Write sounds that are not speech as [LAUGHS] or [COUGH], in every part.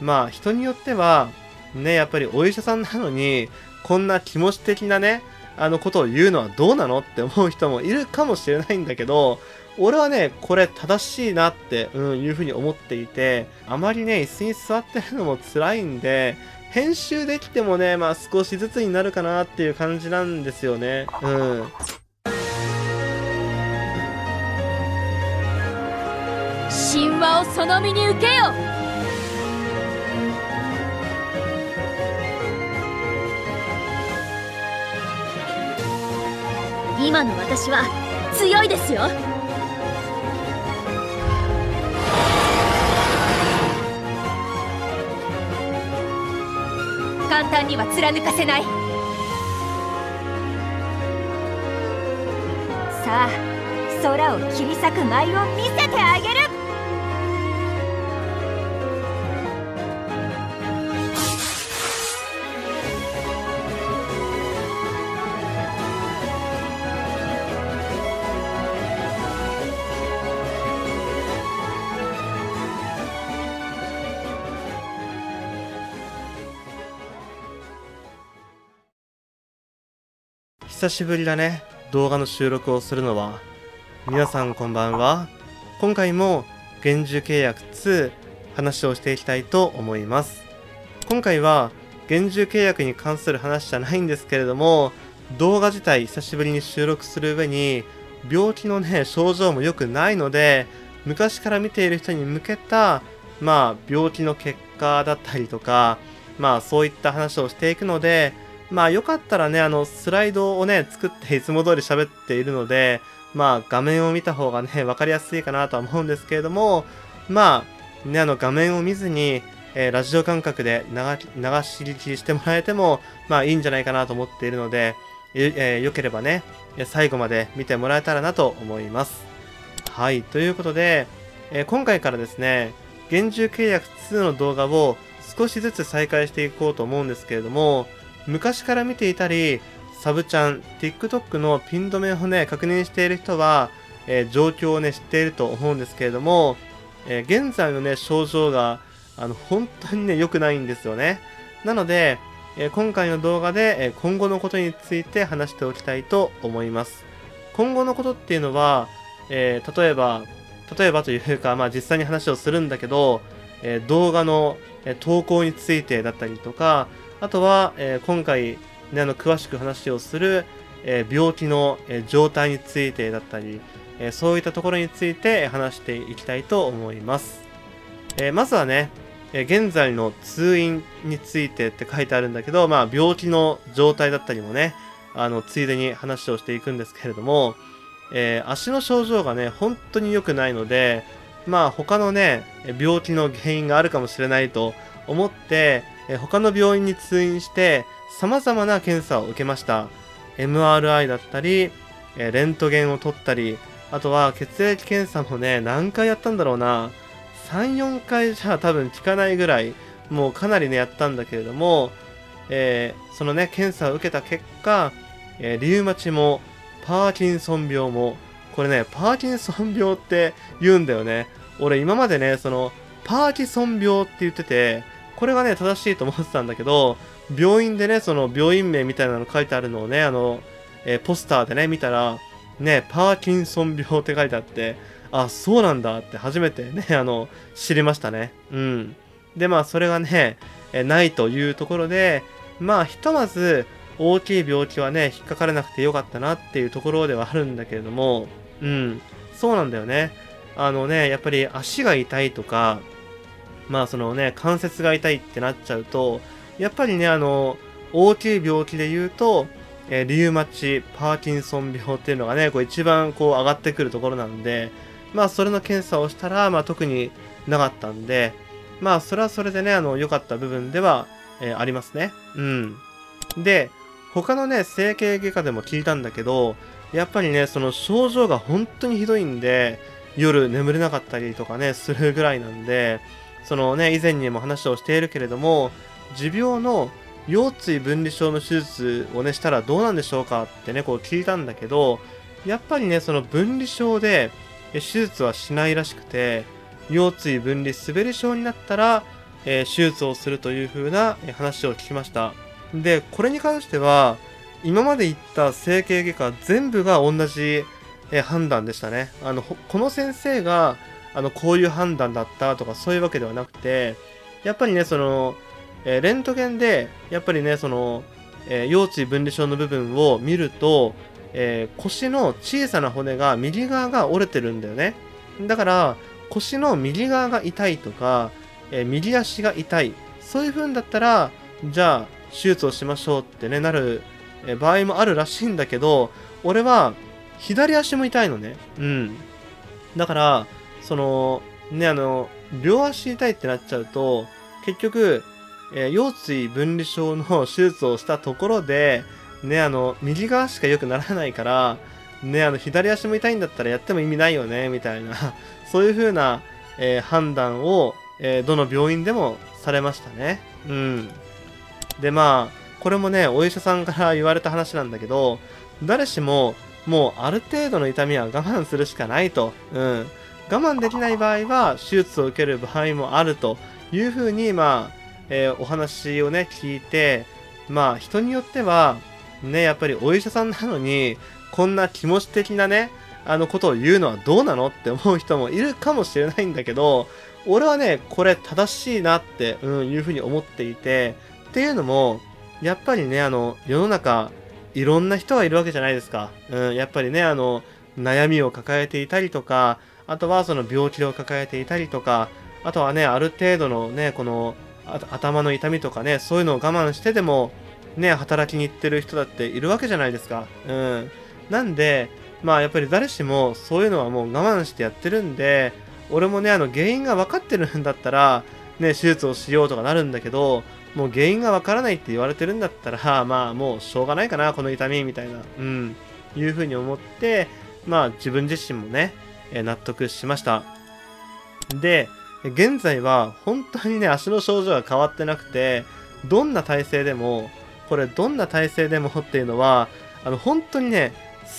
まあ人によっては、ね、やっぱりお医者さんなのに、こんな気持ち的なね、あのことを言うのはどうなのって思う人もいるかもしれないんだけど、俺はね、これ正しいなって、うん、いうふうに思っていて、あまりね、椅子に座ってるのも辛いんで、編集できてもね、まあ少しずつになるかなっていう感じなんですよね。うん。神話をその身に受けよ今の私は強いですよ。簡単には貫かせない。さあ空を切り裂く舞を見せてあげる。久しぶりだね。動画の収録をするのは。皆さんこんばんは。今回も厳重契約2話をしていきたいと思います。今回は厳重契約に関する話じゃないんですけれども動画自体久しぶりに収録する上に病気のね症状も良くないので昔から見ている人に向けたまあ病気の結果だったりとかまあそういった話をしていくのでまあよかったらね、あの、スライドをね、作っていつも通り喋っているので、まあ画面を見た方がね、わかりやすいかなとは思うんですけれども、まあ、ね、あの画面を見ずに、えー、ラジオ感覚で流流し聞きしてもらえても、まあいいんじゃないかなと思っているので、えー、よければね、最後まで見てもらえたらなと思います。はい、ということで、えー、今回からですね、厳重契約2の動画を少しずつ再開していこうと思うんですけれども、昔から見ていたり、サブちゃん、TikTok のピン止めをね、確認している人は、えー、状況をね、知っていると思うんですけれども、えー、現在のね、症状が、あの、本当にね、良くないんですよね。なので、え、今回の動画で、え今後のことについて話しておきたいと思います。今後のことっていうのは、え例えば、例えばというか、まあ実際に話をするんだけど、え動画の、え投稿についてだったりとか、あとは、えー、今回、ね、あの詳しく話をする、えー、病気の、えー、状態についてだったり、えそういったところについて話していきたいと思います。えまずはね、え現在の通院についてって書いてあるんだけど、まあ、病気の状態だったりもね、あの、ついでに話をしていくんですけれども、え足の症状がね、本当に良くないので、まあ、他のね、病気の原因があるかもしれないと思って、え他の病院に通院して様々な検査を受けました。MRI だったり、えレントゲンを取ったりあとは血液検査もね何回やったんだろうな。34回じゃ多分効かないぐらいもうかなりねやったんだけれども、えー、そのね検査を受けた結果、えー、リウマチもパーキンソン病もこれねパーキンソン病って言うんだよね。俺今までねそのパーキソン病って言っててこれがね、正しいと思ってたんだけど、病院でね、その病院名みたいなの書いてあるのをね、あの、えー、ポスターでね、見たら、ね、パーキンソン病って書いてあって、あ、そうなんだって初めてね、[LAUGHS] あの、知りましたね。うん。で、まあ、それがね、えないというところで、まあ、ひとまず、大きい病気はね、引っかからなくてよかったなっていうところではあるんだけれども、うん、そうなんだよね。あのね、やっぱり足が痛いとか、まあそのね、関節が痛いってなっちゃうと、やっぱりね、あの、大きい病気で言うと、えー、リウマチ、パーキンソン病っていうのがね、こう一番こう上がってくるところなんで、まあそれの検査をしたら、まあ特になかったんで、まあそれはそれでね、あの、良かった部分では、えー、ありますね。うん。で、他のね、整形外科でも聞いたんだけど、やっぱりね、その症状が本当にひどいんで、夜眠れなかったりとかね、するぐらいなんで、そのね、以前にも話をしているけれども、持病の腰椎分離症の手術をね、したらどうなんでしょうかってね、こう聞いたんだけど、やっぱりね、その分離症で手術はしないらしくて、腰椎分離滑り症になったら、えー手術をするという風な話を聞きました。で、これに関しては、今まで言った整形外科全部が同じ、え判断でしたね。あの、この先生が、あの、こういう判断だったとかそういうわけではなくて、やっぱりね、その、えーレントゲンで、やっぱりね、その、えー腰椎分離症の部分を見ると、えー腰の小さな骨が右側が折れてるんだよね。だから、腰の右側が痛いとか、えー右足が痛い。そういう風だったら、じゃあ、手術をしましょうってね、なる、え場合もあるらしいんだけど、俺は、左足も痛いのね。うん。だから、その、ね、あの、両足痛いってなっちゃうと、結局、えー腰椎分離症の手術をしたところで、ね、あの、右側しか良くならないから、ね、あの、左足も痛いんだったらやっても意味ないよね、みたいな、[LAUGHS] そういう風な、えー判断を、えーどの病院でもされましたね。うん。で、まあ、これもね、お医者さんから言われた話なんだけど、誰しも、もうある程度の痛みは我慢するしかないと。うん。我慢できない場合は、手術を受ける場合もあるというふうに、まあ、えーお話をね、聞いて、まあ、人によっては、ね、やっぱりお医者さんなのに、こんな気持ち的なね、あのことを言うのはどうなのって思う人もいるかもしれないんだけど、俺はね、これ正しいなって、うん、いうふうに思っていて、っていうのも、やっぱりね、あの、世の中、いろんな人がいるわけじゃないですか。うん、やっぱりね、あの、悩みを抱えていたりとか、あとはその病気を抱えていたりとか、あとはね、ある程度のね、この、頭の痛みとかね、そういうのを我慢してでも、ね、働きに行ってる人だっているわけじゃないですか。うん。なんで、まあやっぱり誰しもそういうのはもう我慢してやってるんで、俺もね、あの原因が分かってるんだったら、ね、手術をしようとかなるんだけど、もう原因が分からないって言われてるんだったら、[LAUGHS] まあもうしょうがないかな、この痛み、みたいな、うん、いうふうに思って、まあ自分自身もね、え納得しました。で、現在は本当にね、足の症状が変わってなくて、どんな体勢でも、これどんな体勢でもっていうのは、あの本当にね、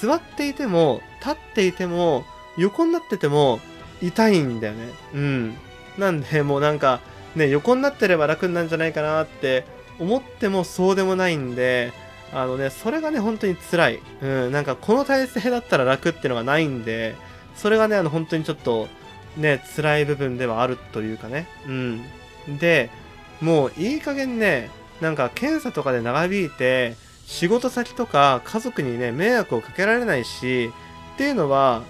座っていても、立っていても、横になってても、痛いんだよね。うん。なんで、もうなんか、ね、横になってれば楽になるんじゃないかなって思ってもそうでもないんで、あのね、それがね、本当に辛い。うん、なんかこの体勢だったら楽っていうのがないんで、それがね、あの本当にちょっと、ね、辛い部分ではあるというかね。うん。で、もういい加減ね、なんか検査とかで長引いて、仕事先とか家族にね、迷惑をかけられないし、っていうのは、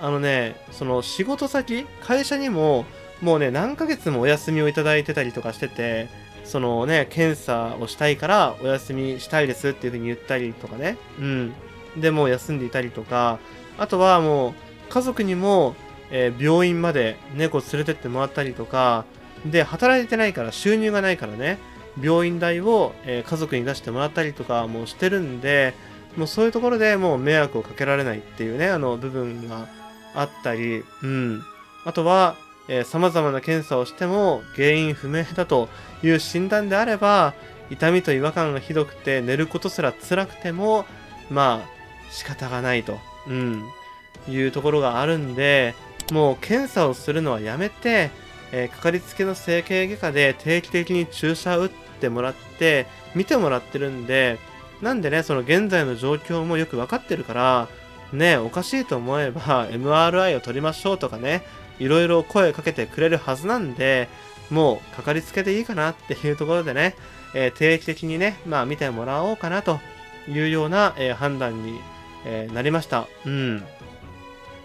あのね、その仕事先、会社にも、もうね、何ヶ月もお休みをいただいてたりとかしてて、そのね、検査をしたいからお休みしたいですっていうふうに言ったりとかね。うん。でもう休んでいたりとか、あとはもう家族にも、えー病院まで猫連れてってもらったりとか、で、働いてないから収入がないからね、病院代を、えー家族に出してもらったりとかもしてるんで、もうそういうところでもう迷惑をかけられないっていうね、あの部分があったり、うん。あとは、えー様々な検査をしても原因不明だという診断であれば、痛みと違和感がひどくて寝ることすら辛くても、まあ、仕方がないと、うん、いうところがあるんで、もう検査をするのはやめて、えーかかりつけの整形外科で定期的に注射打ってもらって、見てもらってるんで、なんでね、その現在の状況もよくわかってるから、ね、おかしいと思えば MRI を取りましょうとかね、いろいろ声かけてくれるはずなんで、もうかかりつけでいいかなっていうところでね、えー定期的にね、まあ見てもらおうかなというような、えー判断に、えーなりました。うん。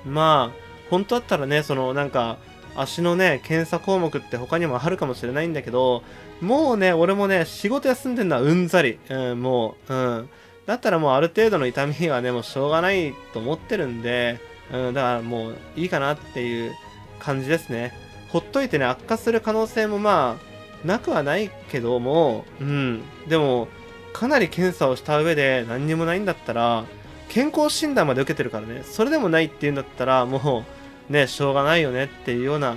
まあ、本当だったらね、そのなんか、足のね、検査項目って他にもあるかもしれないんだけど、もうね、俺もね、仕事休んでんのはうんざり。うん、もう、うん。だったらもうある程度の痛みはね、もうしょうがないと思ってるんで、うん、だからもういいかなっていう感じですね。ほっといてね、悪化する可能性もまあ、なくはないけども、うん。でも、かなり検査をした上で何にもないんだったら、健康診断まで受けてるからね、それでもないっていうんだったら、もう、ね、しょうがないよねっていうような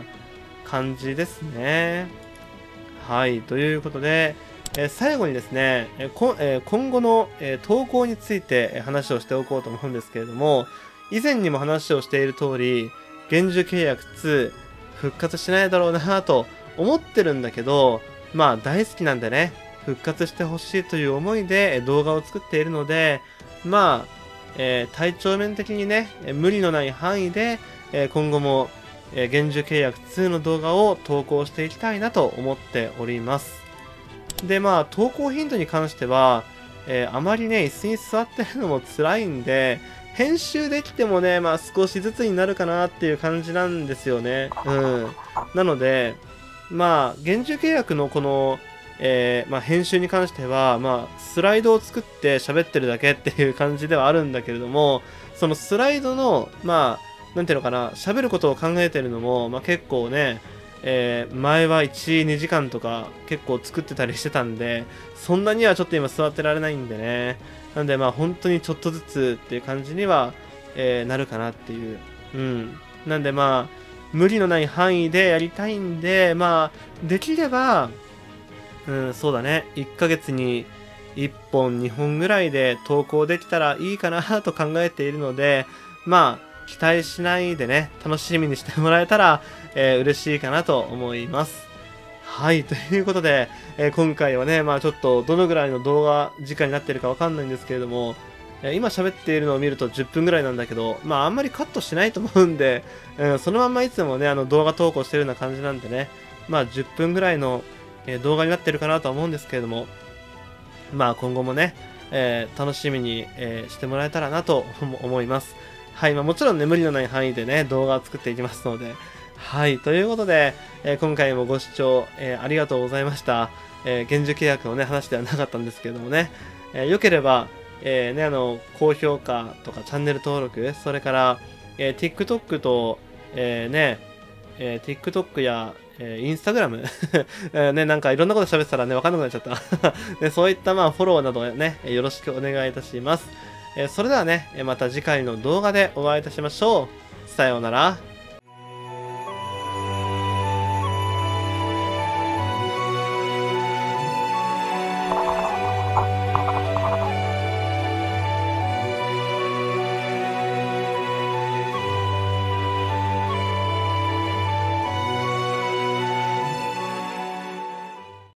感じですね。はい、ということで、え最後にですね、えーこえ今後の、え投稿について話をしておこうと思うんですけれども、以前にも話をしている通り、現住契約2復活しないだろうなと思ってるんだけど、まあ大好きなんでね、復活してほしいという思いで動画を作っているので、まあ、えー体調面的にね、無理のない範囲で、えー今後も、えー、厳重契約2の動画を投稿していきたいなと思っております。で、まあ、投稿頻度に関しては、えーあまりね、椅子に座ってるのも辛いんで、編集できてもね、まあ少しずつになるかなっていう感じなんですよね。うん。なので、まあ、厳重契約のこの、えーまあ、編集に関しては、まあ、スライドを作って喋ってるだけっていう感じではあるんだけれども、そのスライドの、まあ、なんていうのかな、喋ることを考えてるのも、まあ、結構ね、えー前は1、2時間とか結構作ってたりしてたんで、そんなにはちょっと今座ってられないんでね。なんでまあ本当にちょっとずつっていう感じには、えーなるかなっていう。うん。なんでまあ、無理のない範囲でやりたいんで、まあ、できれば、うん、そうだね。1ヶ月に1本、2本ぐらいで投稿できたらいいかなと考えているので、[LAUGHS] まあ、期待しないでね、楽しみにしてもらえたら、えー嬉しいかなと思います。はい、ということで、えー今回はね、まあちょっとどのぐらいの動画時間になってるかわかんないんですけれども、えー今喋っているのを見ると10分ぐらいなんだけど、まああんまりカットしないと思うんで、うん、そのまんまいつもね、あの動画投稿してるような感じなんでね、まあ10分ぐらいの、え動画になってるかなとは思うんですけれども、まあ今後もね、えー楽しみに、えーしてもらえたらなと [LAUGHS] 思います。はい、まあもちろんね、無理のない範囲でね、動画を作っていきますので、はい、ということで、えー今回もご視聴、えありがとうございました。えー、厳重契約のね、話ではなかったんですけれどもね、えーよければ、えね、あの、高評価とかチャンネル登録、それから、え TikTok と、えーね、えー TikTok や、えー、Instagram、[LAUGHS] えね、なんかいろんなこと喋ってたらね、わかんなくなっちゃった。[LAUGHS] ね、そういったまあフォローなどね、よろしくお願いいたします。えーそれではね、また次回の動画でお会いいたしましょう。さようなら。